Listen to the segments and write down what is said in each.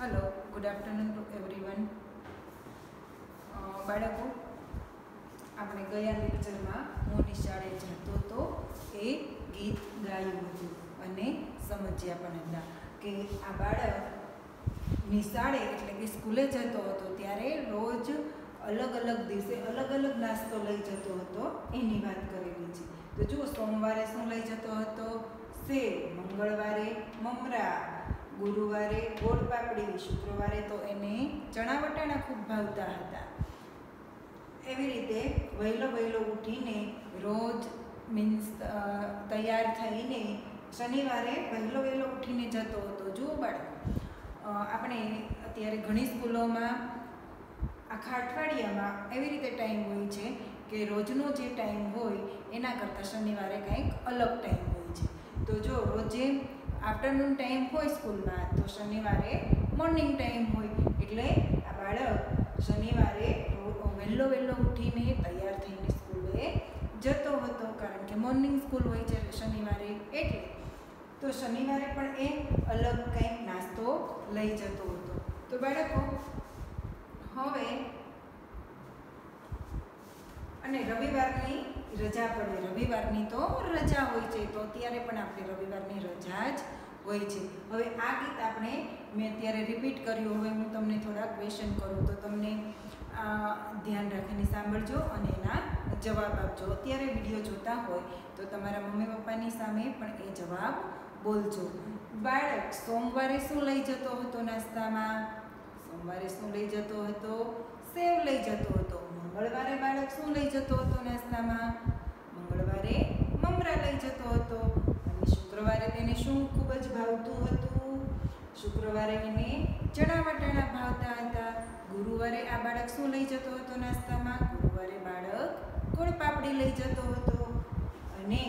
Hello good afternoon to everyone બાળકો, આપણે ગયા લેક્ચરમાં હું નિશાળે જતો તો એ ગીત ગાયું હતું અને સમજ્યા પણ હતા કે આ બાળક નિશાળે એટલે કે સ્કૂલે જતો હતો ત્યારે રોજ અલગ અલગ દિવસે અલગ અલગ નાસ્તો લઈ જતો હતો, એની વાત કરેલી છે. તો જુઓ, સોમવારે શું લઈ જતો હતો? સેવ, મંગળવારે મમરા ગુરુવારે ગોળ પાપડી શુક્રવારે તો એને ચણા વટાણા ખૂબ ભાવતા હતા. એવી રીતે વહેલો વહેલો ઉઠીને રોજ મીન્સ તૈયાર થઈને શનિવારે વહેલો વહેલો ઉઠીને જતો હતો. જુઓ બાળકો આપણે અત્યારે ઘણી સ્કૂલોમાં આખા અઠવાડિયામાં એવી રીતે ટાઈમ હોય છે કે રોજનો જે ટાઈમ હોય એના કરતાં શનિવારે કંઈક અલગ ટાઈમ હોય છે. તો જો રોજે આફ્ટરનૂન ટાઈમ હોય સ્કૂલમાં, તો શનિવારે મોર્નિંગ ટાઈમ હોય. એટલે આ બાળક શનિવારે વહેલો વહેલો ઉઠીને તૈયાર થઈને સ્કૂલે જતો હતો. કારણ કે મોર્નિંગ સ્કૂલ હોય છે શનિવારે એટલે. તો શનિવારે પણ એ અલગ કંઈક નાસ્તો લઈ જતો હતો. તો બાળકો, હવે અને રવિવારની રજા પડે રવિવારની તો રજા હોય છે, તો અત્યારે પણ આપણે રવિવારની રજા જ હોય છે. હવે આ ગીત આપણે મેં અત્યારે રિપીટ કર્યું હવે હું તમને થોડા ક્વેશ્ચન કરું, તો તમને ધ્યાન રાખીને સાંભળજો અને એના જવાબ આપજો. અત્યારે વીડિયો જોતા હોય, તો તમારા મમ્મી પપ્પાની સામે પણ એ જવાબ બોલજો. બાળક, સોમવારે શું લઈ જતો હતો નાસ્તામાં? સોમવારે શું લઈ જતો હતો? સેવ લઈ જતો હતો. મંગળવારે બાળક શું લઈ જતો હતો નાસ્તામાં? મંગળવારે મમરા લઈ જતો હતો. અને શુક્રવારે તેને શું ખૂબ જ ભાવતું હતું? શુક્રવારે એને ચણા વટાણા ભાવતા હતા. ગુરુવારે આ બાળક શું લઈ જતો હતો નાસ્તામાં? ગુરુવારે બાળક ગોળ પાપડી લઈ જતો હતો. અને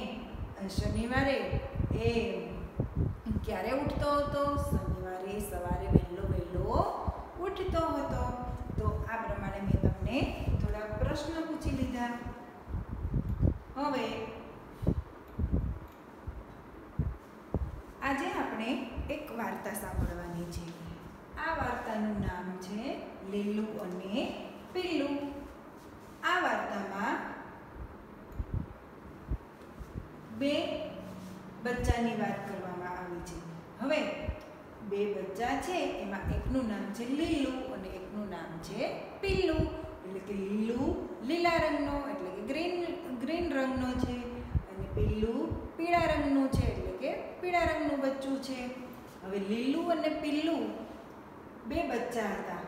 શનિવારે એ ક્યારે ઉઠતો હતો? શનિવારે સવારે વહેલો વહેલો ઉઠતો હતો. તો આ પ્રમાણે મેં તમને પ્રશ્ન પૂછી લીધા હવે આજે આપણે એક વાર્તા સાંભળવાની છે આ વાર્તાનું નામ છે લીલું અને પીલું આ વાર્તામાં બે બચ્ચાની વાત કરવામાં આવી છે હવે બે બચ્ચા છે એમાં એકનું નામ છે લીલું અને એકનું નામ છે પીલું એટલે કે લીલું લીલા રંગનો એટલે કે ગ્રીન ગ્રીન રંગનો છે અને પીલું પીળા રંગનું છે એટલે કે પીળા રંગનું બચ્ચું છે. હવે લીલું અને પીલું બે બચ્ચા હતા.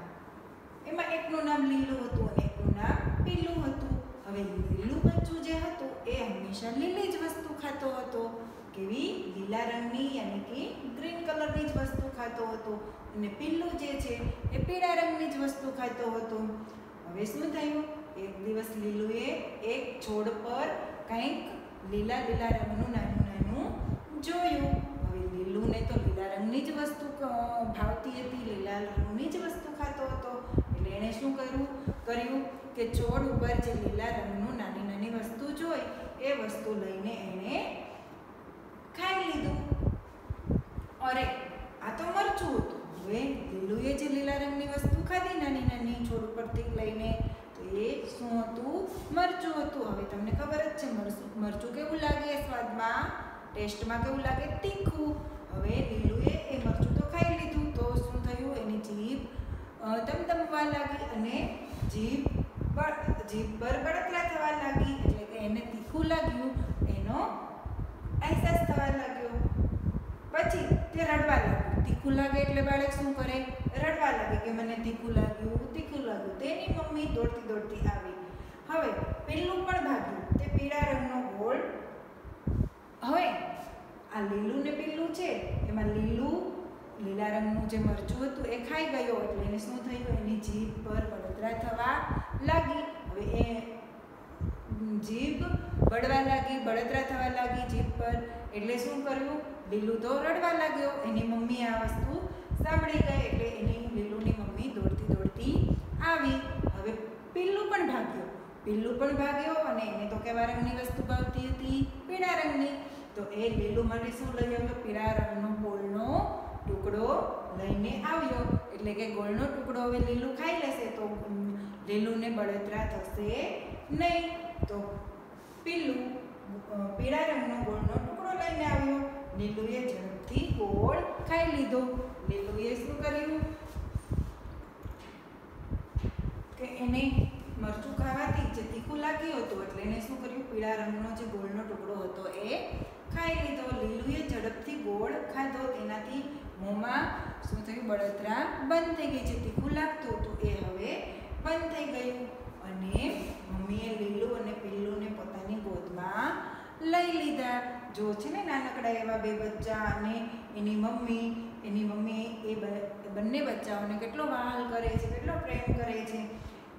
એમાં એકનું નામ લીલું હતું અને એકનું નામ પીલું હતું. હવે લીલું બચ્ચું જે હતું એ હંમેશા લીલી જ વસ્તુ ખાતો હતો. કેવી? લીલા રંગની યાની કે ગ્રીન કલરની જ વસ્તુ ખાતો હતો. અને પીલું જે છે એ પીળા રંગની જ વસ્તુ ખાતો હતો. હવે શું થયું? એક દિવસ લીલુએ એક છોડ પર કંઈક લીલા લીલા રંગનું નાનું નાનું જોયું. હવે લીલુને તો લીલા રંગની જ વસ્તુ ભાવતી હતી, લીલા રંગની જ વસ્તુ ખાતો હતો. એટલે એણે શું કર્યું? કર્યું કે છોડ ઉપર જે લીલા રંગનું નાની નાની વસ્તુ જોઈ, એ વસ્તુ લઈને એણે ખાઈ લીધું. અરે, આ તો મરચું હતું. હવે લીલુએ જે લીલા રંગની વસ્તુ ખાધી, નાની નાની છોડ ઉપરથી લઈને એ શું હતું મરચું હતું. હવે તમને ખબર જ છે મરચું મરચું કેવું લાગે સ્વાદમાં? ટેસ્ટમાં કેવું લાગે? તીખું. હવે લીલુએ એ મરચું તો ખાઈ લીધું. તો શું થયું? એની જીભ ધમધમવા લાગી અને જીભ જીભ પર બળતરા થવા લાગી. એટલે કે એને તીખું લાગ્યું, એનો અહેસાસ થવા લાગ્યો. પછી તે રડવા લાગ્યું. તીખું લાગે એટલે બાળક શું કરે? રડવા લાગે કે મને તીખું લાગ્યું તીખું લાગ્યું. તેની મમ્મી દોડતી દોડતી આવી. હવે, પેલું પણ ભાગ્યું, તે પીળા રંગનો ગોળ. હવે, આ લીલું ને પીલું છે, એમાં લીલું, લીલા રંગનું જે મરચું હતું, એ ખાઈ ગયો એટલે એને શું થયું? એની જીભ પર બળતરા થવા લાગી. હવે એ જીભ બળવા લાગી બળતરા થવા લાગી જીભ પર. એટલે શું કર્યું? લીલું તો રડવા લાગ્યો. એની મમ્મી આ વસ્તુ સાંભળી ગઈ, એટલે એની દોડતી આવી. હવે પીલું પણ ભાગ્યો. પીલું પણ ભાગ્યો અને એને તો કેવા રંગની વસ્તુ ભાવતી હતી? પીળા રંગની. તો એ લીલું માટે શું લઈ આવ્યો? પીળા રંગનો ગોળનો ટુકડો લઈને આવ્યો. એટલે કે ગોળનો ટુકડો હવે લીલું ખાઈ લેશે તો લીલુંને બળતરા થશે નહીં. તો પીલું પીળા રંગનો ગોળનો ટુકડો લઈને આવ્યો. લીલુએ ઝડપથી ગોળ ખાઈ લીધો. લીલુએ શું કર્યું? કે એને મરચું ખાવાથી જે તીખું લાગ્યું હતું એટલે એને શું કર્યું? પીળા રંગનો જે ગોળનો ટુકડો હતો એ ખાઈ લીધો. લીલુએ ઝડપથી ગોળ ખાધો. તેનાથી મોંમાં શું થયું? બળતરા બંધ થઈ ગઈ. જે તીખું લાગતું હતું એ હવે બંધ થઈ ગયું. અને મમ્મીએ લીલુ અને પીલુને પોતાની ગોદમાં લઈ લીધા. જો છે ને નાનકડા એવા બે બચ્ચા અને એની મમ્મી એની મમ્મી એ બંને બચ્ચાઓને કેટલો વહાલ કરે છે, કેટલો પ્રેમ કરે છે.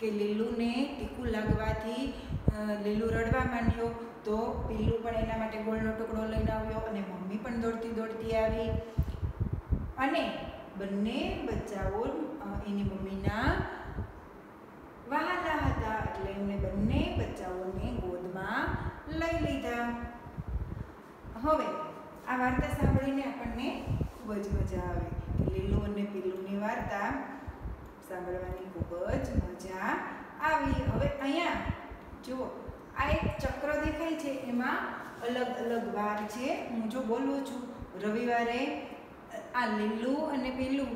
કે લીલુને ટીકું લાગવાથી લીલું રડવા માંડ્યો, તો પીલું પણ એના માટે ગોળનો ટુકડો લઈને આવ્યો અને મમ્મી પણ દોડતી દોડતી આવી. અને બંને બચ્ચાઓ એની મમ્મીના વહાલા હતા એટલે એમને બંને બચ્ચાઓને ગોદમાં લઈ લીધા. હવે, આ વાર્તા સાંભળીને આપણને ખૂબ જ મજા આવે. લીલું અને પીલુંની વાર્તા સાંભળવાની ખૂબ જ મજા આવી. હવે અહીંયા, જુઓ, આ એક ચક્ર દેખાય છે. એમાં અલગ અલગ વાર છે. હું જો બોલું છું, રવિવારે આ લીલું અને પીલું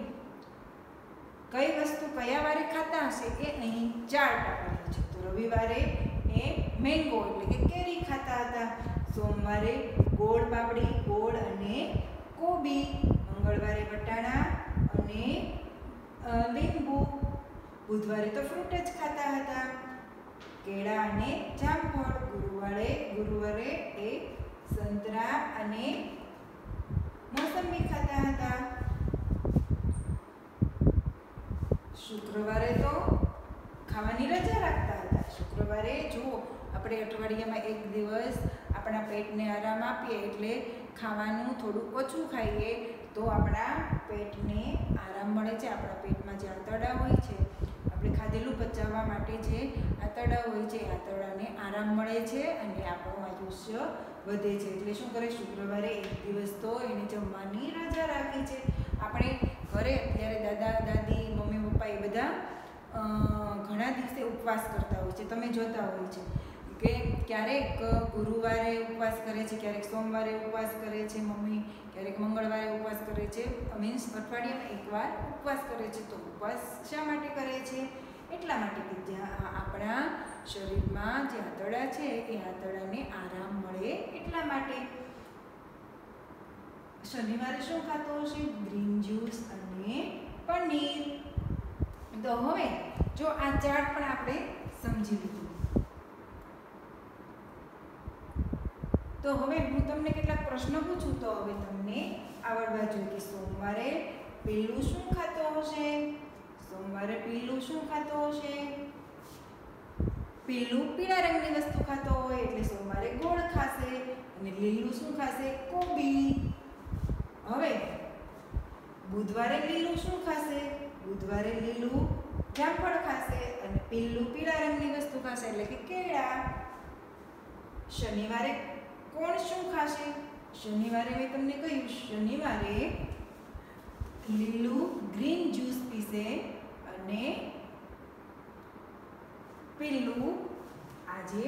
કઈ વસ્તુ કયા વારે ખાતા હશે એ અહીં ચાર્ટ આપેલું છે. તો રવિવારે એ મેંગો એટલે કે કેરી ખાતા હતા. સોમવારે ગોળ પાપડી ગોળ અને કોબી. મંગળવારે વટાણા લીંબુ. બુધવારે તો ફ્રૂટ જ ખાતા હતા. કેળા અને જામફળ. ગુરુવારે ગુરુવારે એ સંતરા અને મોસંબી ખાતા હતા. શુક્રવારે તો ખાવાની રજા રાખતા હતા. શુક્રવારે જુઓ આપણે અઠવાડિયામાં એક દિવસ આપણા પેટને આરામ આપીએ એટલે ખાવાનું થોડું ઓછું ખાઈએ. તો આપણા પેટને આરામ મળે છે. આપણા પેટમાં જે આંતરડા હોય છે, આપણે ખાધેલું પચાવવા માટે જે આંતરડા હોય છે આંતરડાને આરામ મળે છે અને આપણું આયુષ્ય વધે છે. એટલે શું કરે? શુક્રવારે એક દિવસ તો એને જમવાની રજા રાખી છે. આપણે ઘરે અત્યારે દાદા, દાદી, મમ્મી, પપ્પા એ બધા ઘણા દિવસે ઉપવાસ કરતા હોય છે. તમે જોતા હોય છે. કે ક્યારેક ગુરુવારે ઉપવાસ કરે છે, ક્યારેક સોમવારે ઉપવાસ કરે છે, મમ્મી ક્યારેક મંગળવારે ઉપવાસ કરે છે. મીન્સ અઠવાડિયામાં એકવાર ઉપવાસ કરે છે. તો ઉપવાસ શા માટે કરે છે? એટલા માટે કે જ્યાં આપણા શરીરમાં જે આંતળા છે, એ આંતળાને આરામ મળે એટલા માટે. શનિવારે શું ખાતો હશે? ગ્રીન જ્યુસ અને પનીર. તો હવે જો આ ચાર્ટ પણ આપણે સમજી લીધું. તો હવે હું તમને કેટલાક પ્રશ્નો પૂછું તો હવે તમને આવડવા જોઈએ કે સોમવારે પીલું શું ખાતો હશે? સોમવારે પીલું શું ખાતો હશે? પીલું પીળા રંગની વસ્તુ ખાતો હોય એટલે સોમવારે ગોળ ખાશે અને લીલું શું ખાશે? કોબી. હવે બુધવારે લીલું શું ખાશે? બુધવારે લીલું જામફળ ખાશે અને પીલું પીળા રંગની વસ્તુ ખાશે એટલે કે કેળા. શનિવારે કોણ શું ખાશે? શનિવારે મેં તમને કહ્યું, શનિવારે લીલું ગ્રીન જ્યુસ પીશે અને પીલું આ જે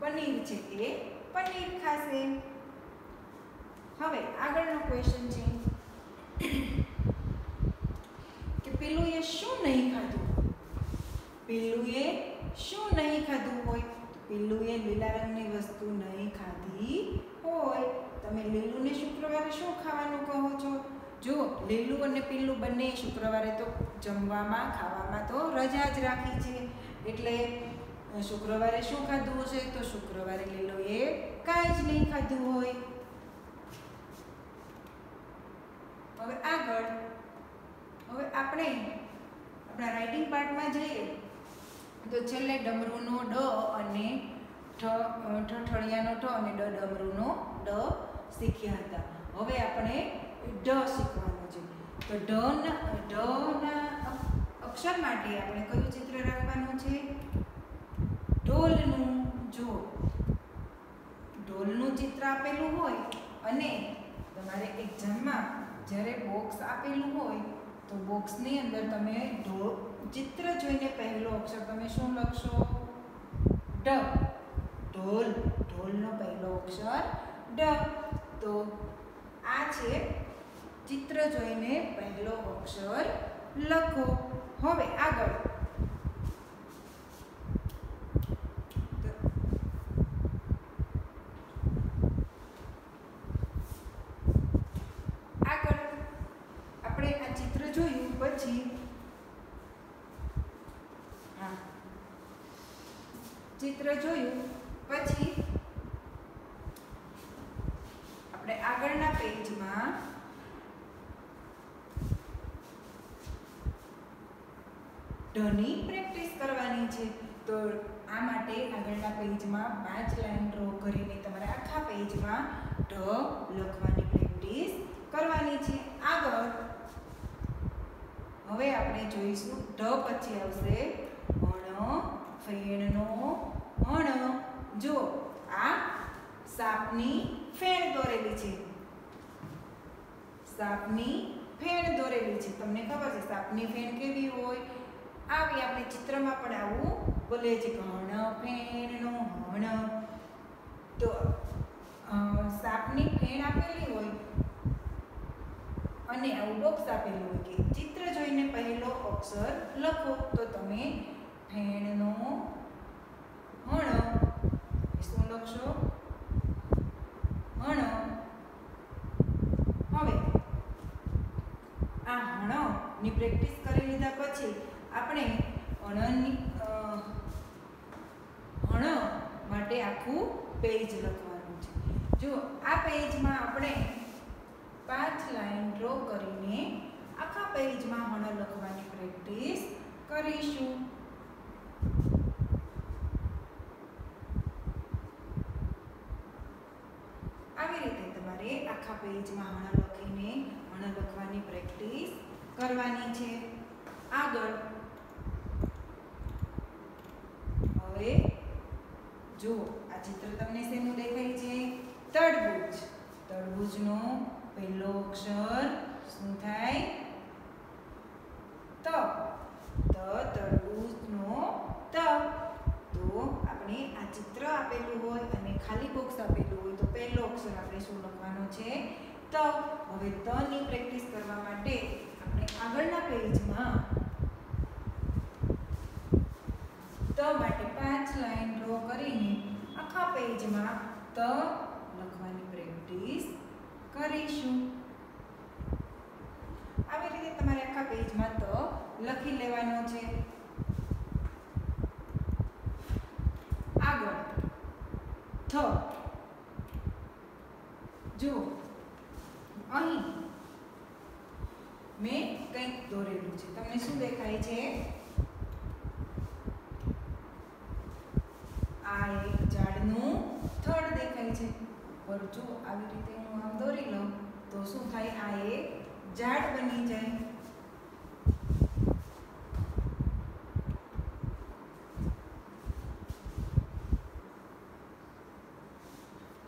પનીર છે એ પનીર ખાશે. હવે આગળનો ક્વેશ્ચન છે કે પેલું એ શું નહીં ખાધું? પેલું એ શું નહીં ખાધું હોય? પેલું એ લીલા રંગની વસ્તુ નહીં ખાધી હોય, તમે લીલુંને શુક્રવારે શું ખાવાનું કહો છો? જો, લીલું અને પીલું બંને શુક્રવારે તો જમવામાં, ખાવામાં તો રજા જ રાખી છે. એટલે, શુક્રવારે શું ખાધું હશે? તો શુક્રવારે લીલું એ કાંઈ જ નહીં ખાધું હોય. હવે આગળ, હવે આપણે આપણા રાઇટિંગ પાર્ટમાં જઈએ. તો છેલ્લે ડમરૂનો ડ અને ઠ અ, ઠઠડિયાનો ઠ અને ડ ડમરૂનો ડ શીખ્યા હતા. હવે આપણે ડ શીખવાનું છે. તો ઢ ઢના અક્ષર માટે આપણે કયું ચિત્ર રાખવાનું છે? ઢોલનું જો. ઢોલનું ચિત્ર આપેલું હોય અને તમારે એક્ઝામમાં જ્યારે બોક્સ આપેલું હોય તો બોક્સની અંદર તમે ઢોળ ચિત્ર જોઈને પહેલો અક્ષર તમે શું લખશો? ડ. ઢોલ. ઢોલનો પહેલો અક્ષર ડ. તો આ છે ચિત્ર જોઈને પહેલો અક્ષર લખો. હવે આગળ આપણે આ ચિત્ર જોયું પછી હા ચિત્ર જોયું, પછી આપણે આગળના પેજમાં ઢની પ્રેક્ટિસ કરવાની છે. તો આ માટે આગળના પેજમાં પાંચ લાઈન ડ્રો કરીને તમારે આખા પેજમાં ઢ લખવાની પ્રેક્ટિસ કરવાની છે. આગળ હવે આપણે જોઈશું, ઢ પછી આવશે અણ ફેણનો અણ જો આ સાપની ફેણ દોરેલી છે સાપની ફેણ દોરેલી છે. તમને ખબર છે, સાપની ફેણ કેવી હોય? આવી આપણે ચિત્રમાં પણ આવું બોલે છે ઘણ ફેણનો હણ. તો સાપની ફેણ આપેલી હોય અને આવું બોક્સ આપેલું હોય કે ચિત્ર જોઈને પહેલો અક્ષર લખો. તો તમે ફેણનો હણ. શું લખશો? હણ હવે આ હણની પ્રેક્ટિસ કરી લીધા પછી આપણે અણની અણ માટે આખું પેજ લખવાનું છે. જો આ પેજમાં આપણે પાંચ લાઈન ડ્રો કરીને આખા પેજમાં હણ લખવાની પ્રેક્ટિસ કરીશું આવી રીતે તમારે આખા પેજમાં હણ લખીને હણ લખવાની પ્રેક્ટિસ કરવાની છે. આગળ. હવે જો આ ચિત્ર તમને શેનું દેખાય છે? તરબૂચ તરબૂચનો પહેલો અક્ષર શું થાય? ત. ત તરબૂચનો ત. તો આપણે આ ચિત્ર આપેલું હોય અને ખાલી બોક્સ આપેલું હોય તો પહેલો અક્ષર આપણે શું લખવાનો છે? ત. હવે તની પ્રેક્ટિસ કરવા માટે આગળના પેજમાં ત માટે પાંચ લાઈન ડ્રો કરીને આખા પેજમાં ત લખવાની પ્રેક્ટિસ કરીશું. આવી રીતે તમારે આખા પેજમાં ત લખી લેવાનો છે આગળ થ જો અહીં મેં કંઈક દોરેલું છે તમને શું દેખાય છે આ એક ઝાડનું થડ દેખાય છે પર જો આવી રીતે હું આમ દોરી લઉં તો શું થાય આ એક ઝાડ બની જાય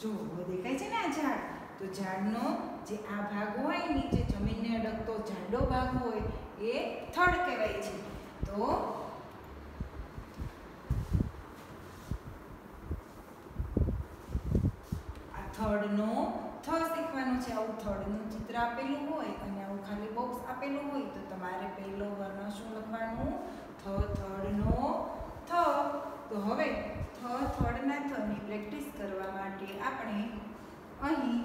જો હવે દેખાય છે ને આ ઝાડ, તો ઝાડનો જે આ ભાગ હોય, નીચે જમીનને અડકતો જાડો ભાગ હોય, એ થડ કહેવાય છે. તો આ થડનો થ શીખવાનું છે. આવું થડનું ચિત્ર આપેલું હોય અને આવું ખાલી બોક્સ આપેલું હોય, તો તમારે પહેલો વર્ણ શું લખવાનું? થ, થડનો, થ. તો હવે થ, થડના થની પ્રેક્ટિસ કરવા માટે અહીં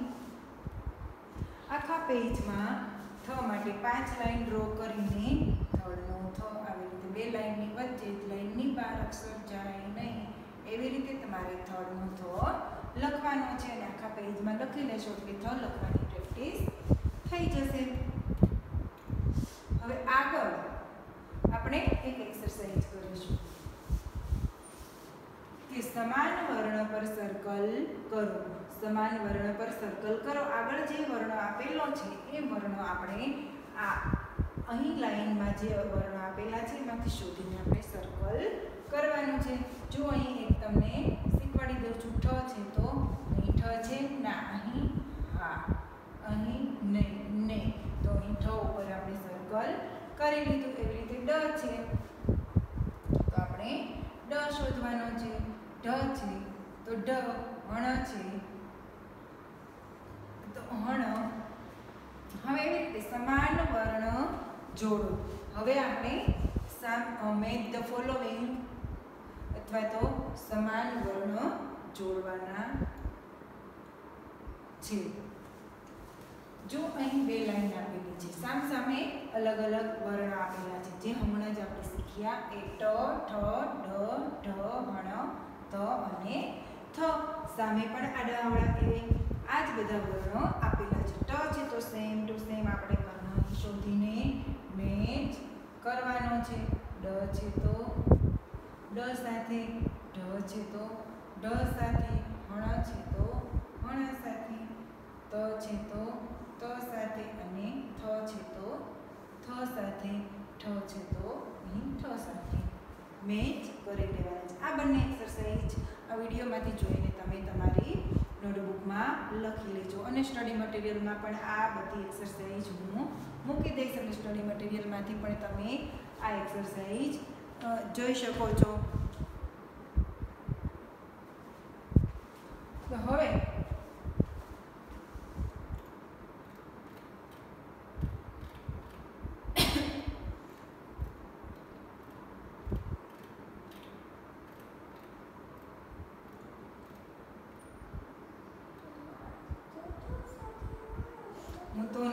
આખા પેજમાં થ માટે પાંચ લાઈન ડ્રો કરીને થડનો થ આવી રીતે બે લાઈનની વચ્ચે લાઈનની બાર અક્ષર જાય નહીં, એવી રીતે તમારે થડનો થ લખવાનો છે અને આખા પેજમાં લખી લેશો એટલે થ લખવાની પ્રેક્ટિસ થઈ જશે. હવે આગળ આપણે એક એક્સરસાઇઝ કરીશું. કે સમાન વર્ણ પર સર્કલ કરો. સમાન વર્ણ પર સર્કલ કરો. આગળ જે વર્ણ આપેલો છે, એ વર્ણ આપણે આ અહીં લાઈનમાં જે વર્ણ આપેલા છે, એમાંથી શોધીને આપણે સર્કલ કરવાનું છે. જો અહીં એક તમને શીખવાડી દઉં છું, ઠ છે તો અહીં ઠ છે. ના, અહીં, હા, અહીં નહીં ને તો અહીં ઠ ઉપર આપણે સર્કલ કરી લીધું. એવી રીતે ડ છે. તો આપણે ડ શોધવાનો છે. ઢ છે તો ઢ, વણ છે. હણ હવે એવી રીતે સમાન વર્ણ જોડો. હવે આપણે મેક ધ ફોલોવિંગ અથવા તો સમાન વર્ણ જોડવાના છે. જો અહીં બે લાઈન આપેલી છે. સામ સામે અલગ અલગ વર્ણ આપેલા છે. જે હમણાં જ આપણે શીખ્યા. એ ટ, ઠ ઢ ઢ, ભણ, ત અને થ. સામે પણ આડાવડા એ આ જ બધા વર્ણો આપેલા છે. ટ છે તો સેમ ટુ સેમ આપણે કર્ણ શોધીને મેચ કરવાનો છે. ડ છે તો ડ સાથે ઢ છે તો ઢ સાથે હણ છે તો હણ સાથે ત છે તો ત સાથે અને થ છે તો થ સાથે ઠ છે તો અહીં ઠ સાથે મેચ કરી લેવાના છે. આ બંને એક્સરસાઇઝ આ વિડીયોમાંથી જોઈને તમે તમારી નોટબુકમાં લખી લેજો. અને સ્ટડી મટીરિયલમાં પણ આ બધી એક્સરસાઇઝ હું મૂકી દઈશ. અને સ્ટડી મટીરિયલમાંથી પણ તમે આ એક્સરસાઇઝ જોઈ શકો છો તો હવે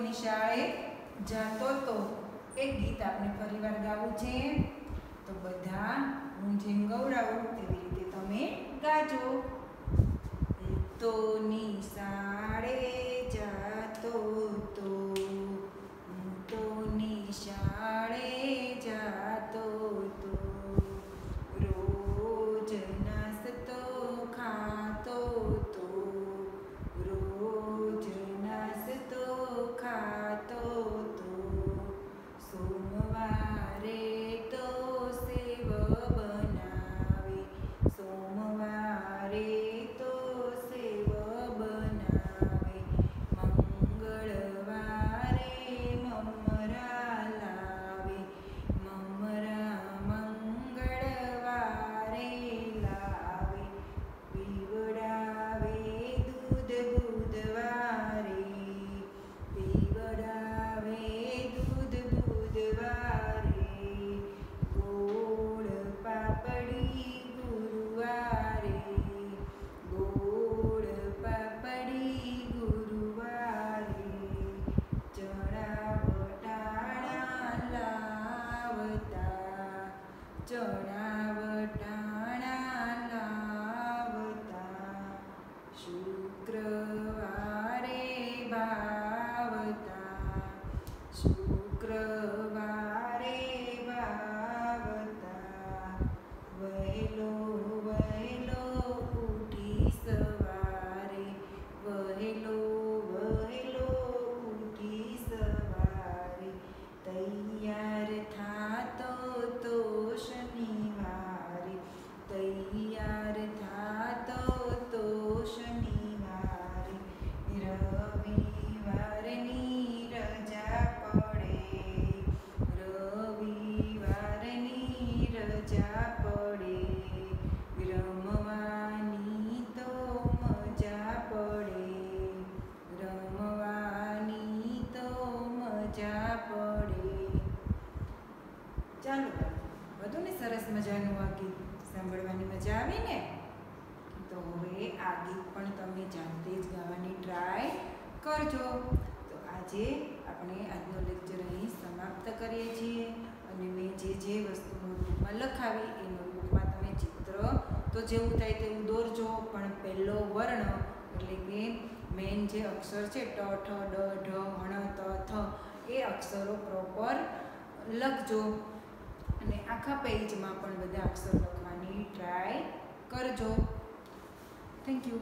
તો જાતો તો એક ગીત આપણે ફરીવાર ગાવું છે. તો બધા હું જેમ ગૌરાવું તેવી રીતે તમે ગાજો. તો નિશાળે મજા આવી ને? તો હવે આ ગીત પણ તમે જાતે જ ગાવાની ટ્રાય કરજો. તો આજે આપણે આજનો લેક્ચર અહીં સમાપ્ત કરીએ છીએ અને મેં જે જે વસ્તુ નોટબુકમાં લખાવી એ નોટબુકમાં તમે ચિત્ર તો જેવું થાય તેવું દોરજો. પણ પહેલો વર્ણ એટલે કે મેઇન જે અક્ષર છે, ટ, ઠ, ડ, ઢ હણ ત, થ, એ અક્ષરો પ્રોપર લખજો. અને આખા પેજમાં પણ બધા અક્ષર લખવાની ટ્રાય કરજો. Thank you